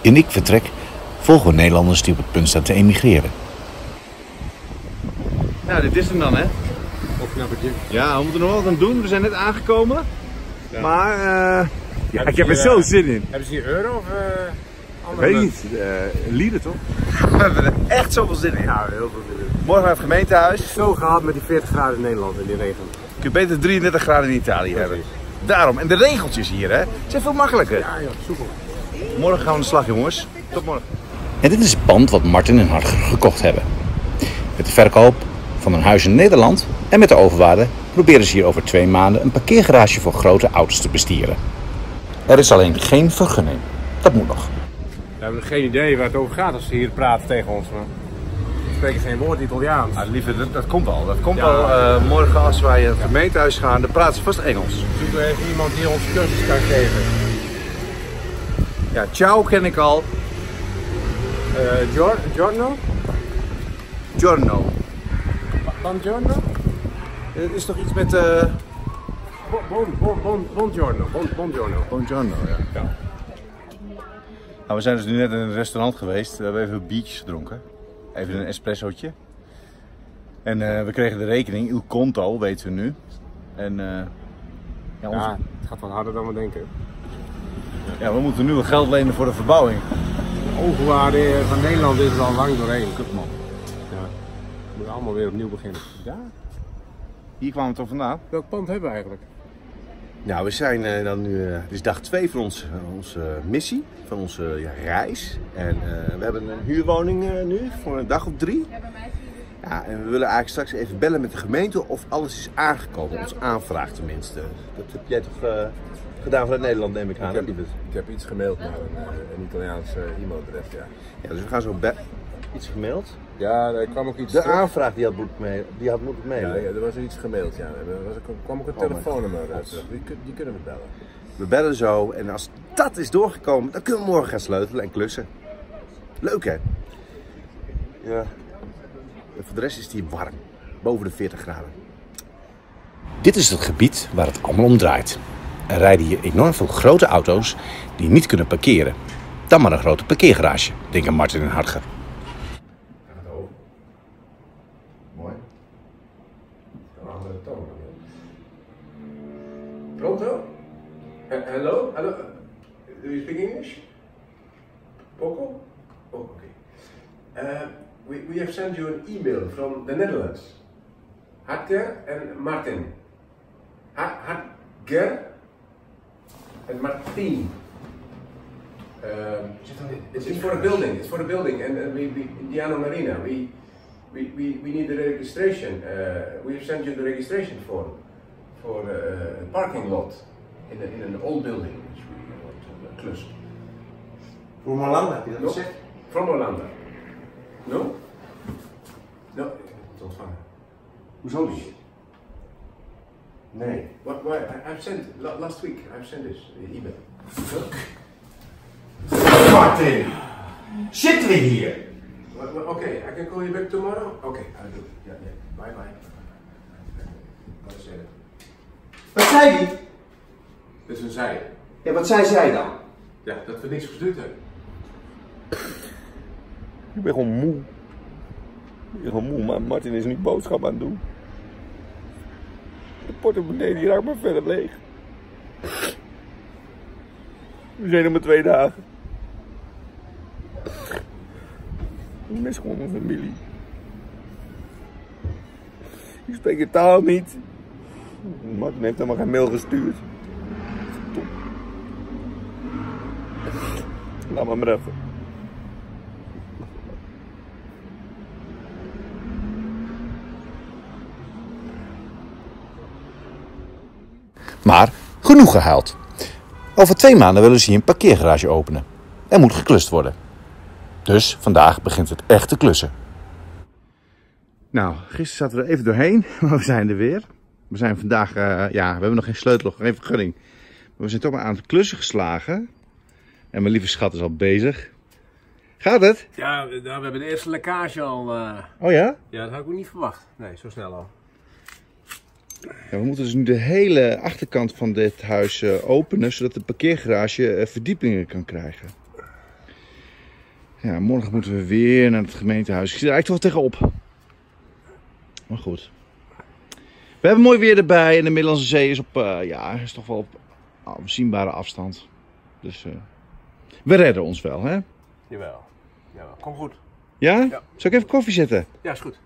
In Ik Vertrek volgen we Nederlanders die op het punt staan te emigreren. Nou, dit is hem dan, hè? Of naar Virginia. Ja, we moeten nog wel wat aan doen. We zijn net aangekomen. Ja. Maar, eh ja, ik heb er zo eh, zin in. Hebben ze hier euro of uh, andere Weet niet. eh lieden toch? We hebben er echt zoveel zin in. Ja, heel veel zin in. Morgen naar het gemeentehuis. Zo gehad met die 40 graden in Nederland in die regen. Je kunt beter 33 graden in Italië hebben. Daarom. En de regeltjes hier, hè? Het zijn veel makkelijker. Ja, ja, soepel. Morgen gaan we aan de slag, jongens. Tot morgen. En dit is het pand wat Martin en Harger gekocht hebben. Met de verkoop van een huis in Nederland en met de overwaarde proberen ze hier over twee maanden een parkeergarage voor grote auto's te bestieren. Er is alleen geen vergunning. Dat moet nog. We hebben geen idee waar het over gaat als ze hier praten tegen ons. Maar we spreken geen woord Italiaans. Lieve, dat, dat komt wel. Dat komt Ja. wel. eh, morgen als wij naar het gemeentehuis gaan, dan praten ze vast Engels. Zoeken we even iemand die ons cursus kan geven. Ja, ciao ken ik al. Eh Gior Giorno? Giorno. Buongiorno? Het is toch iets met... eh Bon, bon, bon, bon, buongiorno. Bon, buongiorno. Buongiorno, ja. Ja. Nou, we zijn dus nu net in een restaurant geweest. We hebben even biertjes gedronken. Even een espressootje. En eh, we kregen de rekening. Il conto, weten we nu. En eh, ja, onze- ja, het gaat wat harder dan we denken. Ja, we moeten nu wel geld lenen voor de verbouwing. Overwaarde van Nederland is er al lang doorheen. Kut man. Ja. We moeten allemaal weer opnieuw beginnen. Ja? Hier kwamen we toch vandaan? Welk pand hebben we eigenlijk? Nou, we zijn eh, dan nu, eh, het is dag 2 van onze, onze missie, van onze ja, reis. En eh, we hebben een huurwoning eh, nu voor een dag of drie. Ja, en we willen eigenlijk straks even bellen met de gemeente of alles is aangekomen, onze aanvraag tenminste. Dat heb jij toch eh, gedaan vanuit Nederland, neem ik aan. heb ik heb iets gemaild naar een, eh, een Italiaans eh, e-mailadres, ja. Ja, dus we gaan zo iets gemaild. Ja, er kwam ook iets De terug. aanvraag die had moeten mailen. Die had moeten Ja, mailen. ja, er was iets gemaild, ja. Er was, ook- kwam ook een Oh telefoonnummer uit. Die, kun- die kunnen we bellen. We bellen zo en als dat is doorgekomen, dan kunnen we morgen gaan sleutelen en klussen. Leuk hè? Ja. En voor de rest is het hier warm. Boven de 40 graden. Dit is het gebied waar het allemaal om draait. Er rijden hier enorm veel grote auto's die niet kunnen parkeren. Dan maar een grote parkeergarage, denken Martin en Harger. Mooi. Een andere toon. Pronto? Hello? Hello? Do you speak English? Poco? Oh, okay. Uh, we, we have sent you an email from the Netherlands. Hartger and Martin. Ha- Hartger and Martin. Um, it's, it's for a building. It's for a building, and, and we, we Indiana Marina. We, we, we, we need the registration. Uh, we sent you the registration form for uh, a parking lot in, a, in an old building which we want to uh, cluster. Voor Marlanda heb je dat No? gezegd? From Hollanda. No? No, het ontvangen. Hoezo niet? Nee. What, why? I, I've sent, la- last week, I've sent this email. Martin! Zitten we hier? Well, well, okay, I can call you back tomorrow? Okay, I'll do it. Yeah, yeah. Bye bye. Wat is het? Wat zei die? Dit is een zij. Ja, wat zei zij dan? Ja, dat we niks gestuurd hebben. Ik ben gewoon moe. Ik ben gewoon moe, maar Martin is nu boodschap aan het doen. De portemonnee die raakt maar verder leeg. We zijn er maar twee dagen. Ik mis gewoon mijn familie. Ik spreek de taal niet. Martin heeft helemaal geen mail gestuurd. Top. Laat maar maar even. Maar genoeg gehuild. Over twee maanden willen ze hier een parkeergarage openen. Er moet geklust worden. Dus vandaag begint het echte klussen. Nou, gisteren zaten we er even doorheen, maar we zijn er weer. We zijn vandaag, eh, ja, we hebben nog geen sleutel, nog geen vergunning. Maar we zijn toch maar aan het klussen geslagen. En mijn lieve schat is al bezig. Gaat het? Ja, we we hebben de eerste lekkage al. eh, Oh ja? Ja, dat had ik ook niet verwacht. Nee, zo snel al. Ja, we moeten dus nu de hele achterkant van dit huis eh, openen, zodat de parkeergarage eh, verdiepingen kan krijgen. Ja, morgen moeten we weer naar het gemeentehuis. Ik zit er eigenlijk toch tegenop. Maar goed. We hebben mooi weer erbij en de Middellandse Zee is op, eh, ja, is toch wel op afzienbare afstand. Dus we redden ons wel, hè? Jawel. Jawel. Kom goed. Ja? Ja. Zal ik even koffie zetten? Ja, is goed.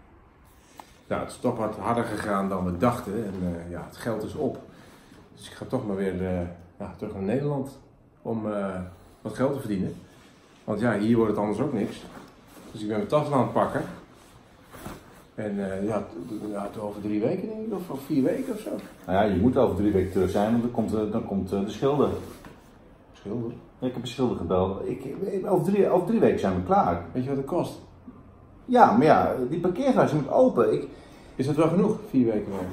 Nou, het is toch wat harder gegaan dan we dachten. En eh, ja, het geld is op. Dus ik ga toch maar weer eh, ja, terug naar Nederland om eh, wat geld te verdienen. Want ja, hier wordt het anders ook niks. Dus ik ben mijn tas aan het pakken. En ja, ja, over drie weken denk ik, of, of vier weken of zo. Nou ja, je moet over drie weken terug zijn, want dan komt, dan komt de schilder. Schilder. Ik heb een schilder gebeld. Ik, over, drie, over drie weken zijn we klaar. Weet je wat het kost? Ja, maar ja, die parkeergarage moet open. Ik, Is dat wel genoeg? Vier weken werken?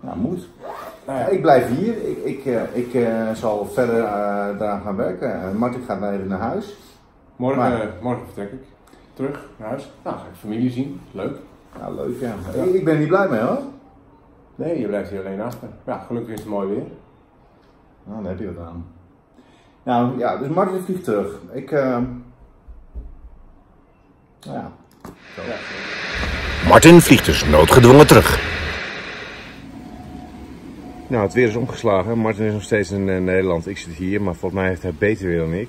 nou, moet. Nou Ja, ik blijf hier. Ik, ik, eh, ik eh, zal verder eh, daaraan gaan werken. Uh, Martin gaat nou even naar huis. morgen, Maar- morgen vertrek ik. Terug naar huis. Nou, ga ik familie zien. Leuk. Ja, leuk ja. Ik, ik ben niet blij mee hoor. Nee, je blijft hier alleen achter. Ja, gelukkig is het mooi weer. Nou, daar heb je wat aan. Nou ja, dus Martin vliegt terug. Ik, nou ja. Martin vliegt dus noodgedwongen terug. Nou, het weer is omgeslagen. Martin is nog steeds in eh, Nederland. Ik zit hier, maar volgens mij heeft hij beter weer dan ik.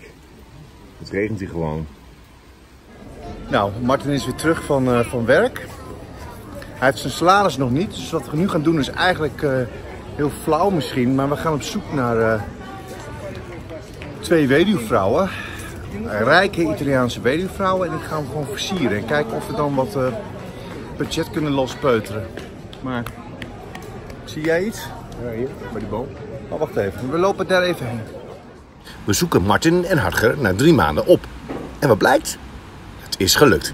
Het regent hier gewoon. Nou, Martin is weer terug van, eh, van werk. Hij heeft zijn salaris nog niet. Dus wat we nu gaan doen is eigenlijk eh, heel flauw misschien. Maar we gaan op zoek naar eh, twee weduwvrouwen. Rijke Italiaanse weduwvrouwen. En die gaan we gewoon versieren. En kijken of we dan wat eh, budget kunnen lospeuteren. Maar, zie jij iets? Ja, hier, bij die boom. Oh, wacht even. We lopen daar even heen. We zoeken Martin en Harger na drie maanden op. En wat blijkt? Het is gelukt.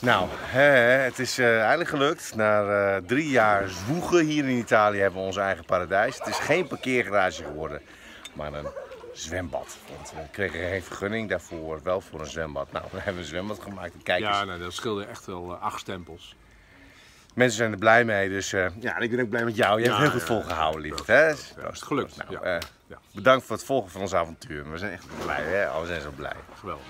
Nou, hè, het is eh, eindelijk gelukt. Na eh, drie jaar zwoegen hier in Italië hebben we ons eigen paradijs. Het is geen parkeergarage geworden, maar een zwembad. Want we kregen geen vergunning daarvoor, wel voor een zwembad. Nou, we hebben een zwembad gemaakt. En Kijk eens, Ja, nou, dat scheelde echt wel eh, acht stempels. mensen zijn er blij mee. Dus eh, ja, en ik ben ook blij met jou. Je hebt Ja, heel goed volgehouden, lieverd. Hè? Ja, is het gelukt, Nou, eh, Ja. Bedankt voor het volgen van ons avontuur. We zijn echt blij, hè? Oh, we zijn zo blij. Geweldig.